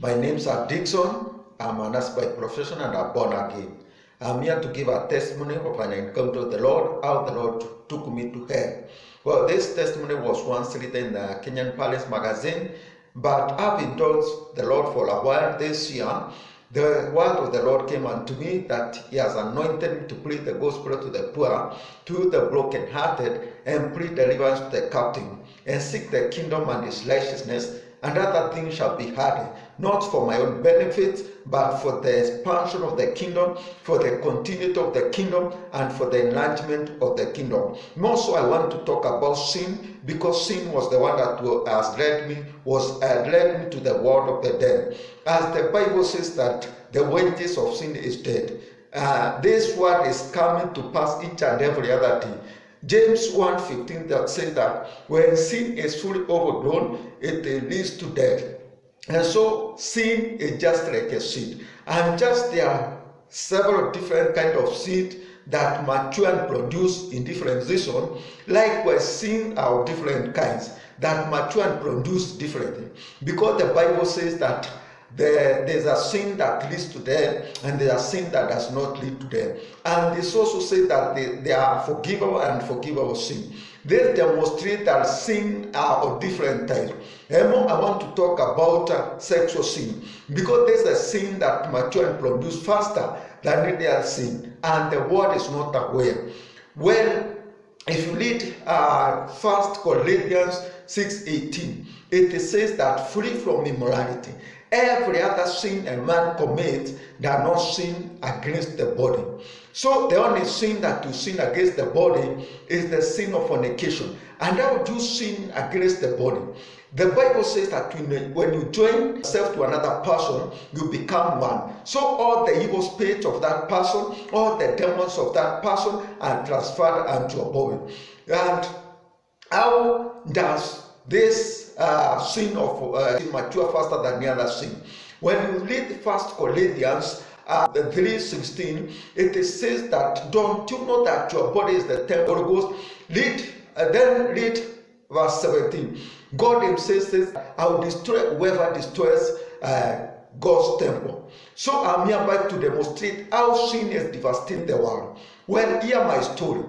My name's are Dickson. I'm an by profession and I'm born again. I'm here to give a testimony of an encounter with the Lord, how the Lord took me to hell. Well, this testimony was once written in the Kenyan Palace magazine, but I've indulged the Lord for a while this year. The word of the Lord came unto me that He has anointed me to preach the gospel to the poor, to the brokenhearted, and preach deliverance to the captive, and seek the kingdom and His righteousness, and other things shall be added, not for my own benefit, but for the expansion of the kingdom, for the continuity of the kingdom, and for the enlargement of the kingdom. More so, I want to talk about sin because sin was the one that has led me was uh, led me to the world of the dead. As the Bible says that the wages of sin is death. Uh, this word is coming to pass each and every other day. James 1.15 that says that when sin is fully overgrown, it leads to death. And so sin is just like a seed. And just there are several different kind of seed that mature and produce in different seasons. Likewise, sin are different kinds that mature and produce differently. Because the Bible says that there, there's a sin that leads to death and there's a sin that does not lead to death. And it's also said that they, they are forgivable and forgivable sin. This demonstrates that sin are of different types. And I want to talk about uh, sexual sin because there's a sin that mature and produce faster than any other sin, and the world is not aware. Well, if you read uh, First Corinthians 6:18, it says that free from immorality, every other sin a man commits does not sin against the body. So the only sin that you sin against the body is the sin of fornication. And how do you sin against the body? The Bible says that when you join yourself to another person, you become one. So all the evil spirits of that person, all the demons of that person are transferred unto your body. And how does this uh, sin of uh, mature faster than the other sin? When you read First Corinthians uh, 3.16, it says that don't you know that your body is the temple of Ghost? Read, uh, then read verse 17. God himself says, I will destroy whoever destroys uh, God's temple. So I'm hereby to demonstrate how sin is devastating the world. Well, hear my story.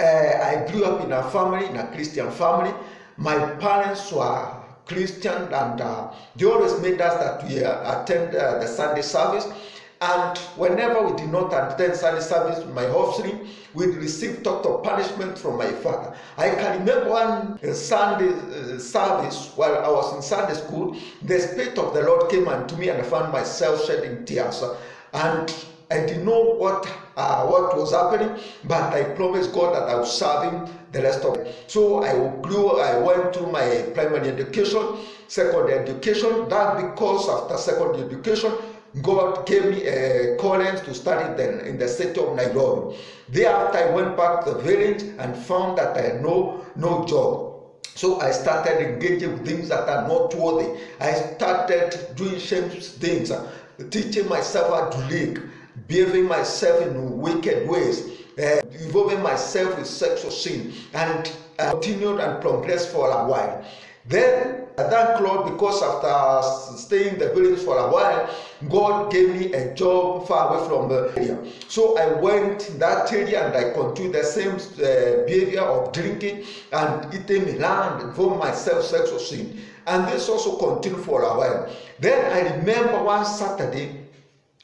Uh, I grew up in a family, in a Christian family. My parents were Christian and uh, they always made us that we uh, attend uh, the Sunday service. And whenever we did not attend Sunday service my offspring, we received total punishment from my father. I can remember one Sunday uh, service while I was in Sunday school, the Spirit of the Lord came unto me and I found myself shedding tears. And I didn't know what uh, what was happening, but I promised God that I serve Him the rest of it. So I grew, I went through my primary education, secondary education. That because after secondary education, God gave me a calling to study then in the city of Nairobi. Thereafter, I went back to the village and found that I had no, no job. So I started engaging with things that are not worthy. I started doing shameful things, teaching myself how to live, behaving myself in wicked ways, uh, involving myself with sexual sin, and uh, continued and progressed for a while. Then I thank God because after staying in the village for a while, God gave me a job far away from the area. So I went that area and I continued the same uh, behavior of drinking and eating Milan and involving myself sexual sin. And this also continued for a while. Then I remember one Saturday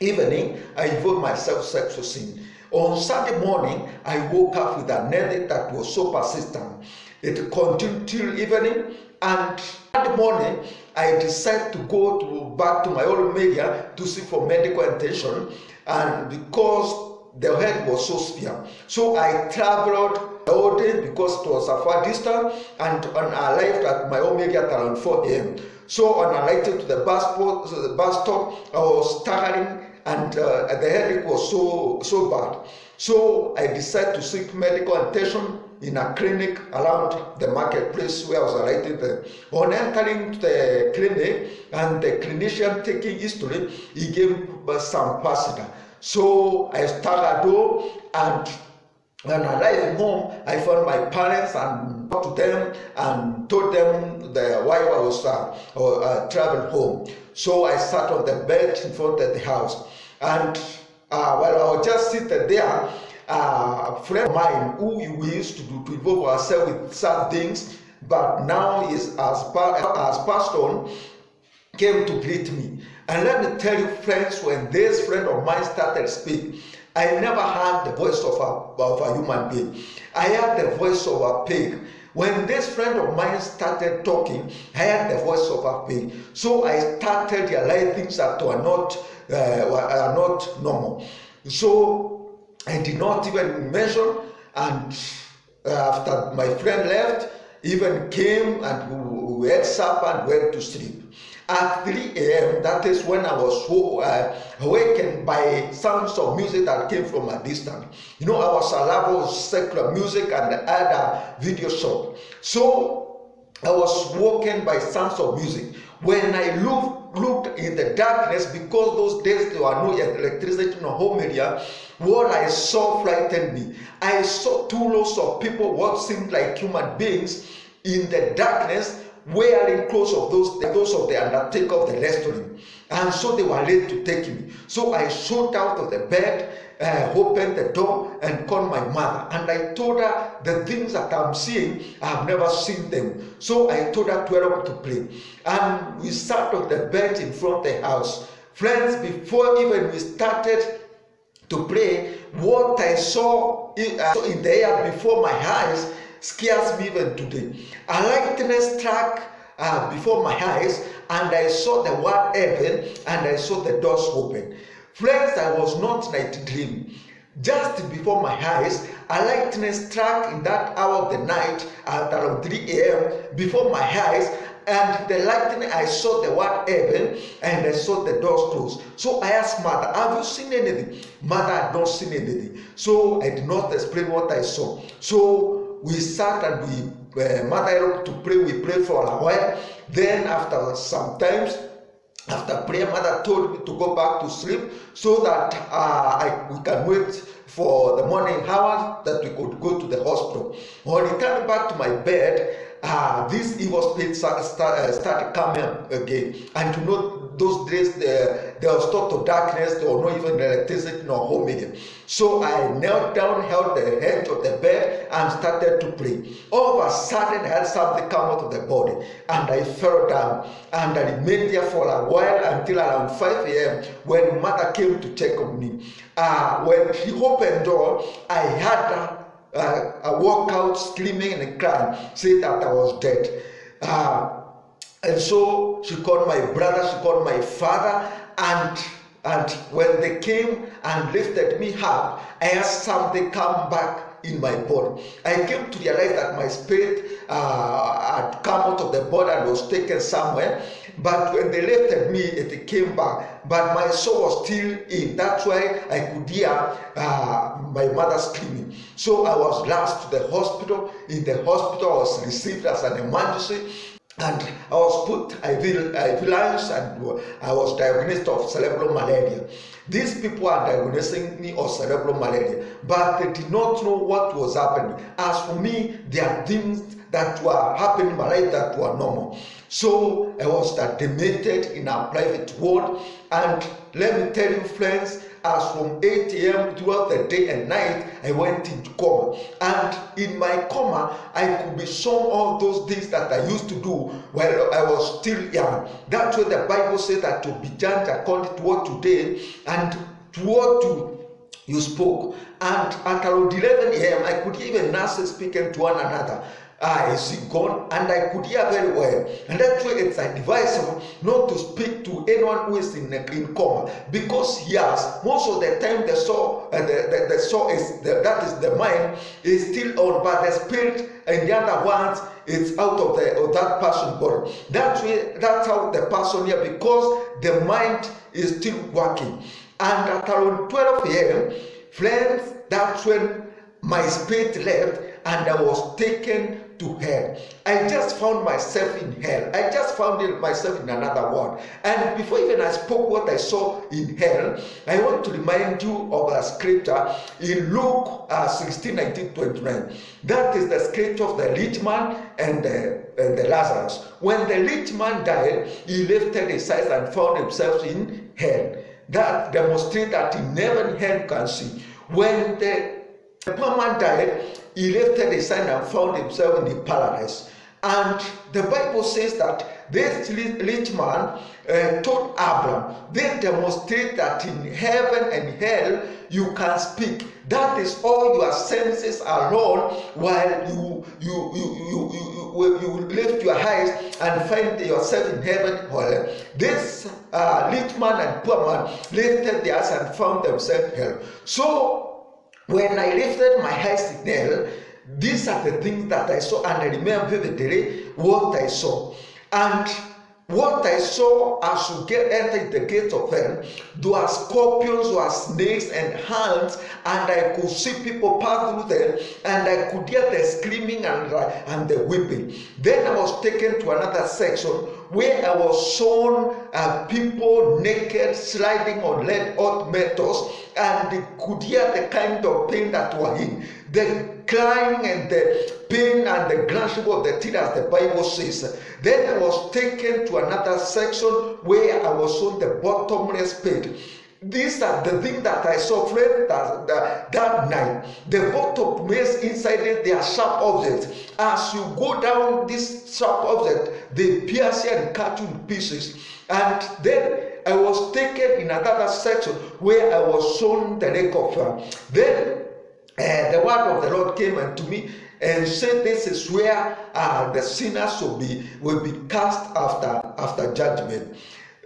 evening, I involved myself sexual sin. On Sunday morning, I woke up with a headache that was so persistent. It continued till evening and that morning I decided to go to back to my old media to seek for medical attention and because the head was so severe. So I traveled all day because it was a far distance and on I at my own media around 4 a.m. So on arriving to the bus, stop, the bus stop, I was staggering and uh, the headache was so so bad. So I decided to seek medical attention in a clinic around the marketplace where I was writing there. On entering the clinic and the clinician taking history, he gave some passage. So I started home and When I arrived home, I found my parents and talked to them and told them the, why I was uh, uh, traveled home. So I sat on the bed in front of the house. And uh, while I was just sitting there, uh, a friend of mine who we used to do to involve ourselves with some things, but now is as, as pastor, came to greet me. And let me tell you, friends, when this friend of mine started speaking, I never heard the voice of a, of a human being. I heard the voice of a pig. When this friend of mine started talking, I heard the voice of a pig. So I started realizing that were not, uh, are not normal. So I did not even mention, and uh, after my friend left, even came and we had supper and went to sleep. At 3 a.m., that is when I was uh, awakened by sounds of music that came from a distance. You know, I our Salavo secular music and other video shop. So I was woken by sounds of music. When I looked, looked in the darkness, because those days there were no electricity the home area, what I saw frightened me. I saw two rows of people, what seemed like human beings, in the darkness wearing clothes of those those of the undertaker of the restaurant? And so they were ready to take me. So i shot out of the bed uh, opened the door and called my mother. And i told her the things that i'm seeing i've never seen them. So i told her to help to pray and we sat on the bed in front of the house. Friends before even we started to pray what i saw in, uh, in the air before my eyes scares me even today. A lightning struck uh, before my eyes, and I saw the word heaven, and I saw the doors open. Friends, I was not night dream. Just before my eyes, a lightning struck in that hour of the night at around 3 a.m. before my eyes, and the lightning I saw the word heaven and I saw the doors closed. So I asked mother, Have you seen anything? Mother had not seen anything. So I did not explain what I saw. So we sat and we uh, mother to pray we prayed for a while then after some times after prayer mother told me to go back to sleep so that uh, I, we can wait for the morning hours that we could go to the hospital. When I returned back to my bed uh, this evil spirit start, start, started coming again. And to know those days there, there was total darkness was not even electricity nor home medium so i knelt down held the edge of the bed and started to pray. All of a sudden i had something come out of the body and i fell down. And i remained there for a while until around 5 a.m when mother came to check on me. Uh, when she opened door i had uh, I walked out screaming and crying, saying that I was dead. Uh, and so she called my brother, she called my father, and and when they came and lifted me up, I had something come back in my body. I came to realize that my spirit uh, had come out of the body and was taken somewhere. But when they lifted me, it came back. But my soul was still in. That's why I could hear uh, my mother screaming. So I was rushed to the hospital. In the hospital, I was received as an emergency and I was put IV lines and I was diagnosed of cerebral malaria. These people are diagnosing me of cerebral malaria, but they did not know what was happening. As for me, there are things that were happening in my life that were normal. So I was demented in a private ward, and let me tell you, friends, as from 8 a.m. throughout the day and night, I went into coma. And in my coma, I could be shown all those things that I used to do while I was still young. That's what the Bible says that to be judged according to what did and to what you, you spoke. And at around 11 a.m., I could even nurses speaking to one another ah, is he gone? And I could hear very well. And that's why it's advisable not to speak to anyone who is in, in coma because yes, most of the time the soul, uh, the, the, the soul is the, that is the mind is still on, but the spirit and the other ones is out of the of that person body. That's way that's how the person here because the mind is still working. And at around 12 a.m., friends, that's when my spirit left and I was taken to hell. I just found myself in hell. I just found myself in another world. And before even I spoke what I saw in hell, I want to remind you of a scripture in Luke uh, 16, 19, 29. That is the scripture of the rich man and the, and the Lazarus. When the rich man died, he lifted his eyes and found himself in hell. That demonstrates that in heaven, hell can see. When the poor man died, he lifted his hand and found himself in the paradise. And the Bible says that this rich man uh, told Abraham, they demonstrate that in heaven and hell you can speak. That is all your senses alone while you you you you you, you, you lift your eyes and find yourself in heaven or. This uh, rich man and poor man lifted their eyes and found themselves hell. So when I lifted my eyes in hell, these are the things that I saw, and I remember vividly what I saw. And what I saw as you get enter the gates of hell, there were scorpions, there were snakes and hands, and I could see people pass through them, and I could hear the screaming and, and the weeping. Then I was taken to another section where I was shown uh, people naked sliding on lead hot metals, and they could hear the kind of pain that were in. The crying and the pain and the gnashing of the teeth, as the Bible says. Then I was taken to another section where I was shown the bottomless pit. These are the things that I friend that, that, that night. The bottomless inside it, they are sharp objects. As you go down this sharp object, they pierce and cut you in pieces. And then I was taken in another section where I was shown the lake of fire. Then uh, the word of the Lord came unto me and said, "This is where uh, the sinners will be will be cast after after judgment."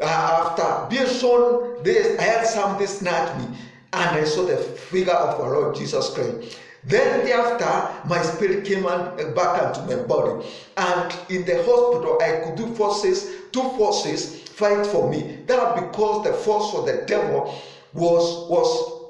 Uh, after being shown this, I had something snatch me, and I saw the figure of our Lord Jesus Christ. Then thereafter, my spirit came on, back into my body, and in the hospital, I could do forces, two forces fight for me. That because the force of the devil was was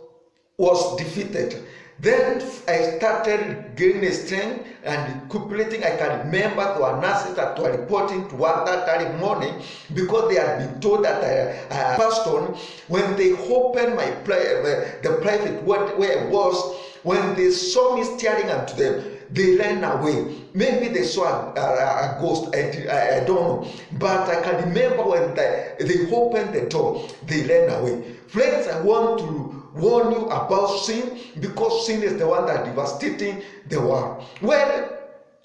was defeated. Then I started gaining strength and recuperating. I can remember to were nurses that were reporting to work that early morning because they had been told that I, I passed on. When they opened my uh, the private where I was, when they saw me staring at them, they ran away. Maybe they saw a, a, a ghost, I, I, don't know. But I can remember when they, they opened the door, they ran away. Friends, I want to warn you about sin because sin is the one that devastating the world. Well,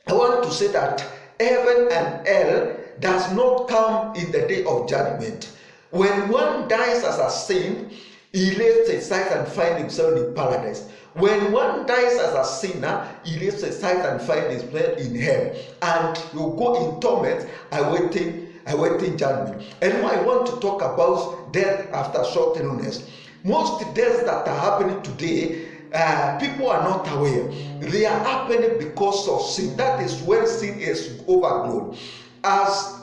I want to say that heaven and hell does not come in the day of judgment. When one dies as a sin, he lifts his eyes and finds himself in paradise. When one dies as a sinner, he lifts his eyes and finds himself in hell. And you go in torment awaiting, awaiting judgment. And now I want to talk about death after short illness. Most deaths that are happening today, uh, people are not aware. They are happening because of sin. That is when sin is overgrown. As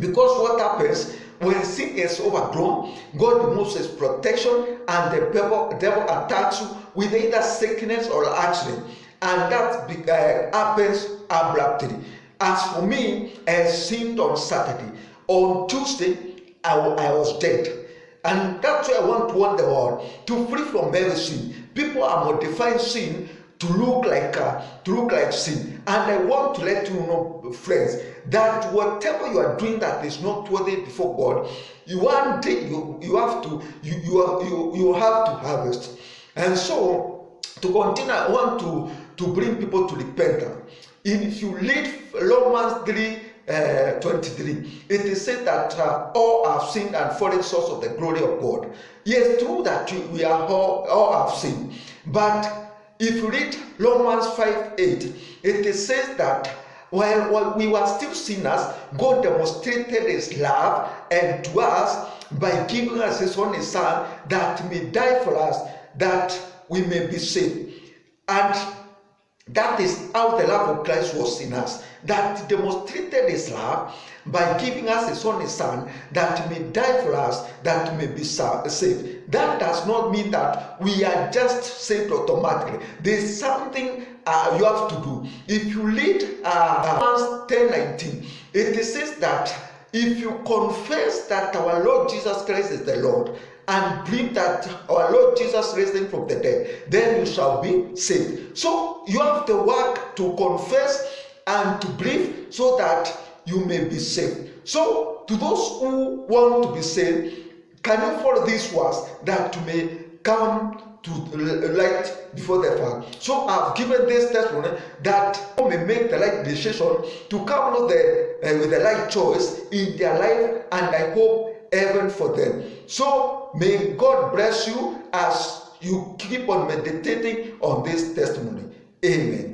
because what happens when sin is overgrown, God removes his protection and the devil, devil attacks you with either sickness or accident. And that uh, happens abruptly. As for me, I sinned on Saturday. On Tuesday, I, I was dead. And that's why I want to warn the world to free from every sin. People are modifying sin to look like uh, to look like sin. And I want to let you know, friends, that whatever you are doing that is not worthy before God, you one day you, you have to you you, are, you you have to harvest. And so to continue, I want to to bring people to repentance. If you read Romans 3 uh, 23, it is said that uh, all have sinned and fallen short of the glory of God. Yes, true that we are all, all have sinned. But if you read Romans 5 8, it says that while, while we were still sinners, God demonstrated his love and to us by giving us his only son that may die for us, that we may be saved. And That is how the love of Christ was in us. That demonstrated his love by giving us his only son that may die for us, that may be saved. That does not mean that we are just saved automatically. There's something uh, you have to do. If you read uh, Romans 10 19, it says that if you confess that our Lord Jesus Christ is the Lord and believe that our Lord Jesus raised him from the dead, then you shall be saved. So you have to work to confess and to believe so that you may be saved. So to those who want to be saved, can you follow these words that you may come to light before the Father? So I've given this testimony that you may make the right decision to come with the, uh, with the right choice in their life, and I hope heaven for them. So may God bless you as you keep on meditating on this testimony. Amen.